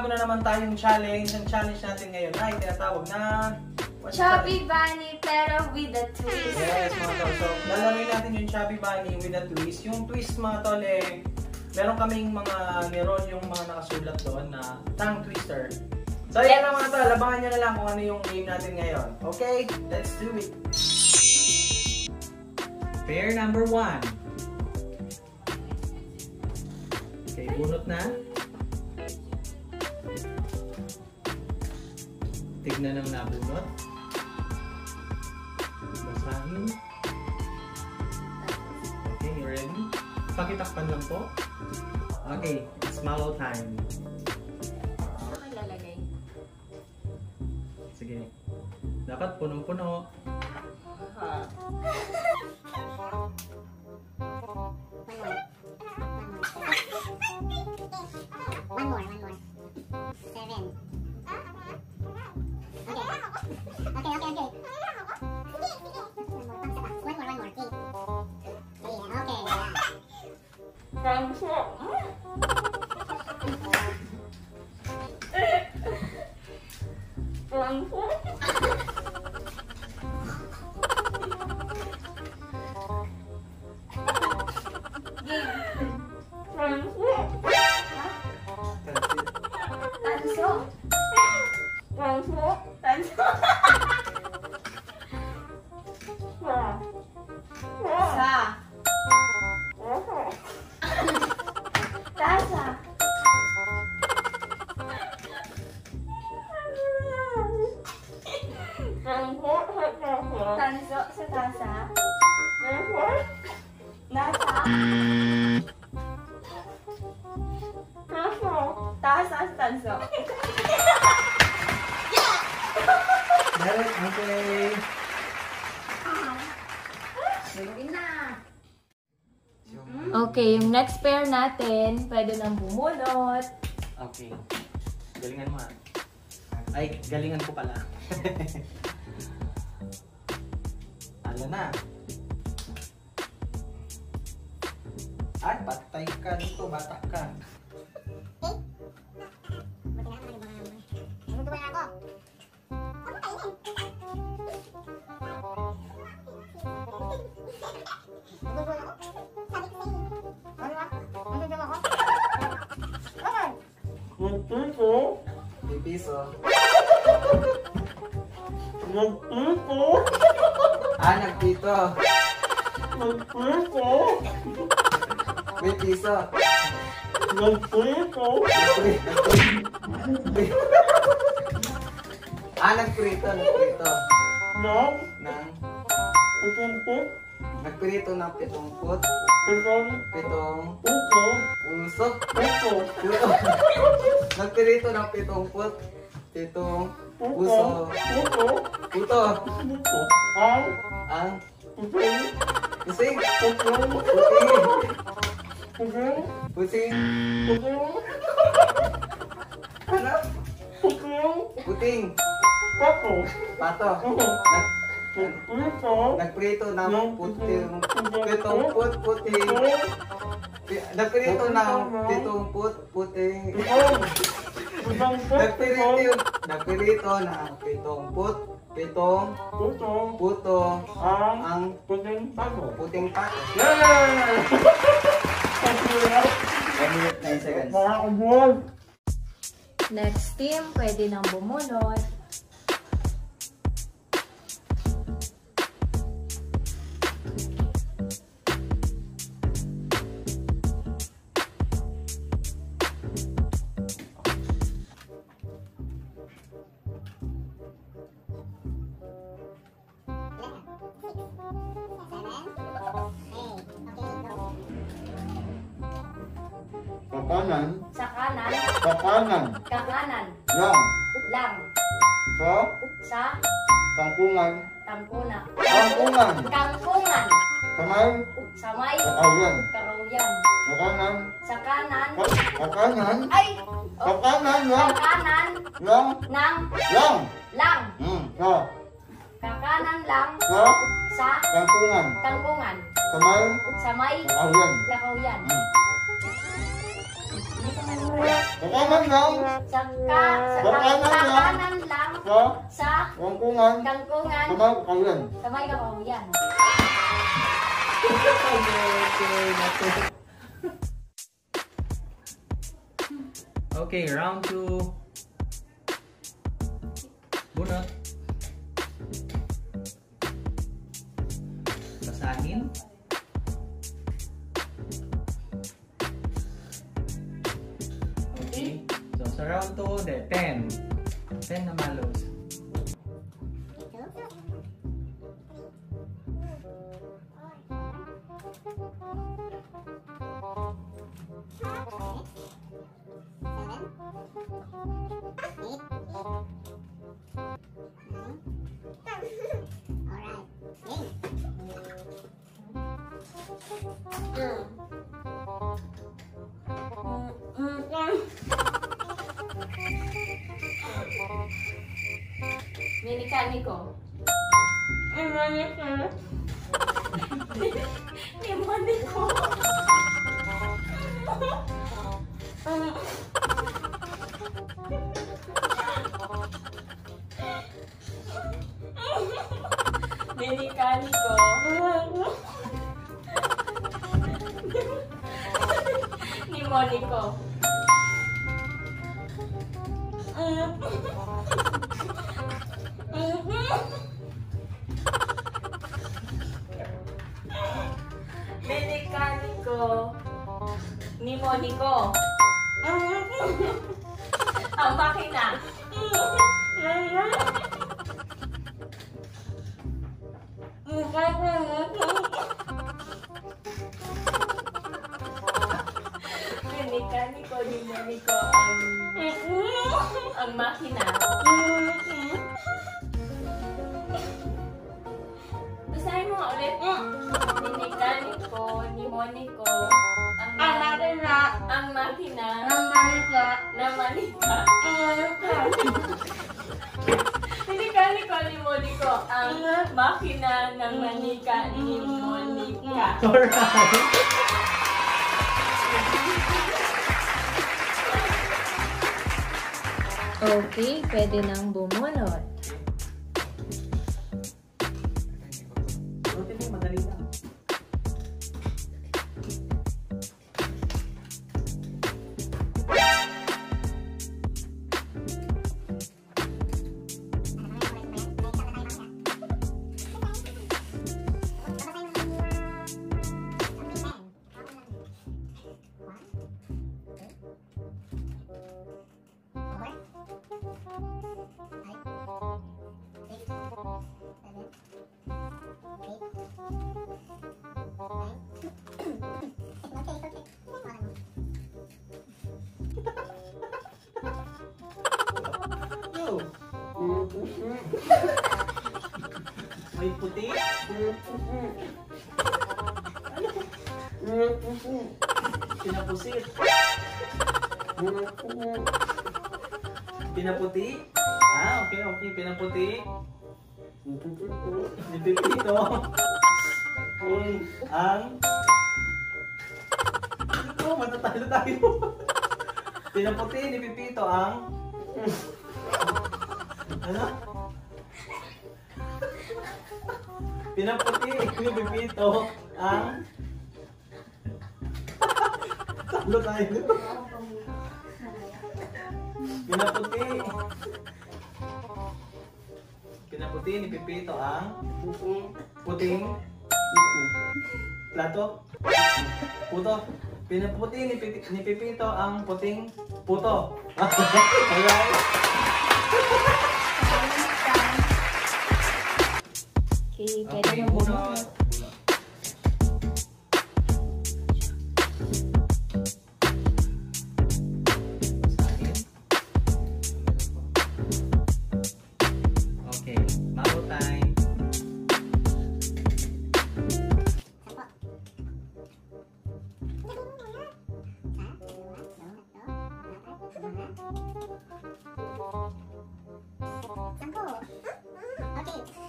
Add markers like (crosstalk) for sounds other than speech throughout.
bago na naman tayong challenge. Ang challenge natin ngayon ay tinatawag na... Chubby bunny pero with a twist. Yes, mga tol. So, lalaroin natin yung Chubby Bunny with a twist. Yung twist, mga tol, eh, meron kaming mga meron yung mga nakasulat doon na tongue twister. So, yan lang mga tol. Labangan nyo na lang kung ano yung game natin ngayon. Okay? Let's do it. Pair number one. Okay, bunot na. Tignan ang nabunot. Basahin. Okay, you ready? Pakitakpan lang po. Okay, swallow time. Ano lalagay? Sige. Dapat punong-puno. Ha. From? Tanso sa tasa. Nasa. Tasa sa tanso. Meron, okay. Okay, yung next pair natin, pwede nang bumunot. Okay. Galingan mo ah. Ay, galingan ko pala. (laughs) Ala na. Ay, patay ka dito, bata ka. Buti na, nagugulo nagpito. Magpito. May piso. Nagprito. ah, nagprito, nagprito. Nang? Nang? Pitong put? Nagprito ng pitong put. Pitong? Pitong? Puto. Usok? Puto. Puto. nagprito ng pitong put. Pitong? Puso. Puto. Puto. Puto. Ang? Ang? Pusing. Pusing? Pusing. Pusing. Pusing. Pusing. Ano? Puting. Puting. Pato. Pato. Nag Nagprito. Nagprito ng puting. Pitong put puting. Nagprito ng pitong put puting. Nagprito. Nagprito ng pitong put. Pitong puto. Puto. Ang ang puting pato. Puting pato. Yay! One minute, nine seconds. Next team, pwede nang bumunot. Kakanan, Sa kanan, kakanan, kakanan, yang, lang, sa, sa? Tangkungan, tangkuna, tangkungan, kangkungan, kamay, sa may kakawan, karuyan, kakanan, sa kanan, ka- kakanan, ay, oh, kakanan, sa yang, kanan, yang, ng, yang, lang, hmm, sa, kakanan lang, sa, sa? Tangkungan, tangkungan, kamay, sa may kakawan, lakawiyan. hmm, Kakanan lang. Sa ka, sa lang. Sa Sa kangkungan. kangkungan. Kamay kayan. Kamay ka yan. Okay, round two. Bunot. Basahin. Okay. Round two, de, 10. 10 na malos. Minikaniko. Demoniko. Minikaniko. (laughs) Nimoniko. Ang (laughs) makina. Minikaniko, nimoniko. Ang, ang makina. Basahin mo nga ulit. Minikaniko, nimoniko. Ang, Ang ma- makina. Ang makina. Ang manika. Na manika. Ang manika. Minikaniko, nimoniko. Ang makina ng manika, nimonika. (laughs) Alright. Okay, pwede nang bumunot. May puti. Pinapusit. Pinaputi. Ah, okay, okay. Pinaputi. Nipipito. Ang... Oh, matatalo tayo. Pinaputi, nipipito ang... Ano? Pinaputi, nipipito ang... Talo tayo. Pinaputi. Pinaputi, nipipito ang... Puting... Plato? Puto? Pinaputi, nipi- nipipito ang puting puto. (laughs) Alright. Okay, pwede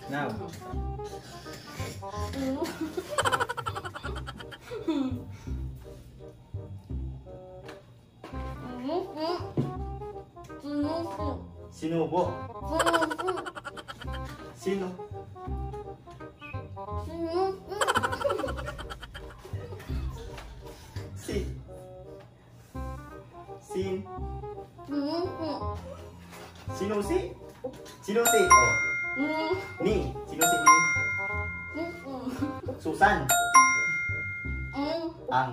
Now. Sinubo. Sino? Si. Sin. Sino si? Sino Oh. Ni. Sino si ni? Susan. Ang.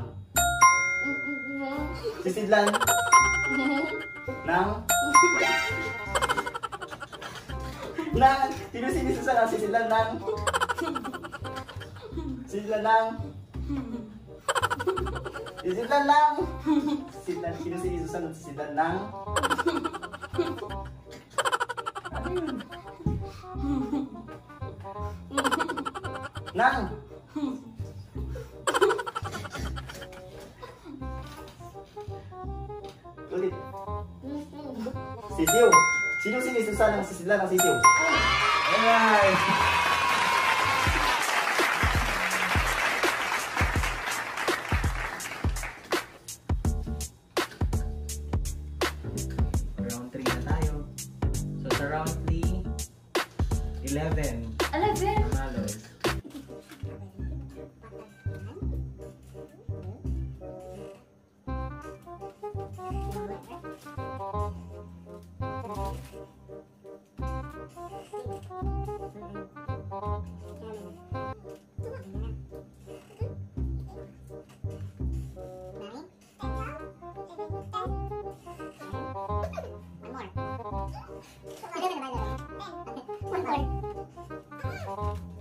Sisidlan. Nang. Nang. Sino si ni Susan ang sisidlan ng? Sisidlan ng. Sisidlan ng. Sisidlan. Sino si ni Susan ang sisidlan ng? Nang. Ulit. Sisiw. Sino si ni Susan ang sisidlan ng sisiw? Alright. Round 3 na tayo. So sa round 3, 11. 11. Panalo. Okay.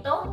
Então...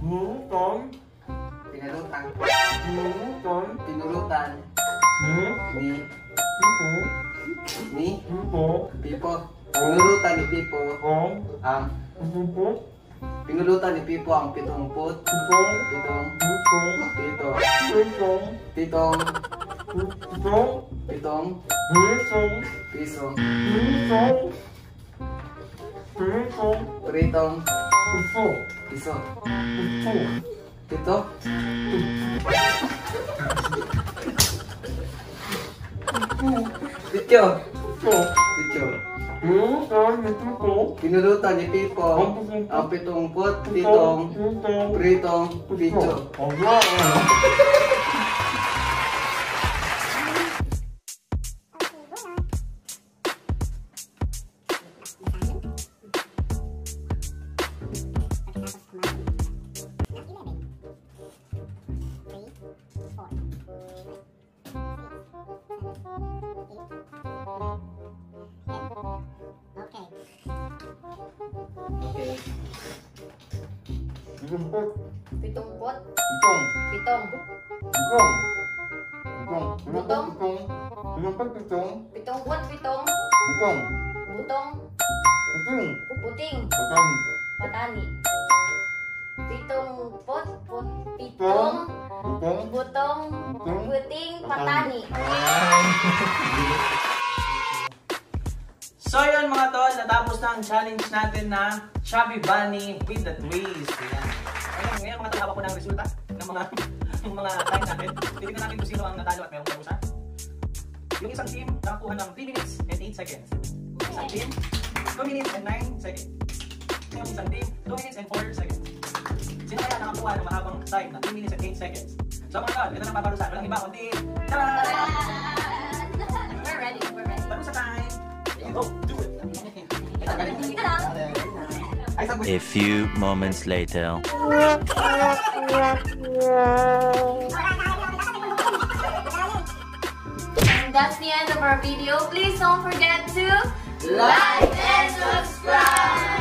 Hutong. Pinulutan. Hutong. Pinulutan. Ni. Hutong. Ni. Hutong. Pipo. Pinulutan ni Pipo. Hutong. Ang. Hutong. Pinulutan ni Pipo ang pitong put. Pitong. Hutong. Pito. Hutong. Pitong. Hutong. Pitong. Hutong. Piso. Hutong. Hutong. Pritong. Hutong. Piso. Hutong. Pito. Pityo. Hutong. Pityo. Hutong. Hutong. Pinulutan ni Pipo ang pitong put. Pitong. Pritong. Pityo. Alright. Pitumput. Pitong pot. Pitong. Pitong. Pitong. Pitong. Pitong. Pitong. Pitumput pitong. Pot. Pitong. Pitong. Butong. Piting. Puting. Pitong. Patani. Pitong pot. pot pitong. Pitong. Butong. Puting. Patani. So yun mga tol, natapos na ang challenge natin na Chubby Bunny with the twist. Ayan. Ngayon, ngayon mga tol, ko ang resulta ng mga (laughs) ng mga time natin. Titignan natin kung sino ang natalo at mayroong karusa. Yung isang team, nakakuha ng 3 minutes and 8 seconds. Yung isang team, 2 minutes and 9 seconds. Yung isang team, 2 minutes and 4 seconds. Sino kaya nakakuha ng mahabang time na 2 minutes and 8 seconds? So mga tol, ito na paparusahan. Walang iba kundi, tara! A few moments later. And that's the end of our video. Please don't forget to like and subscribe.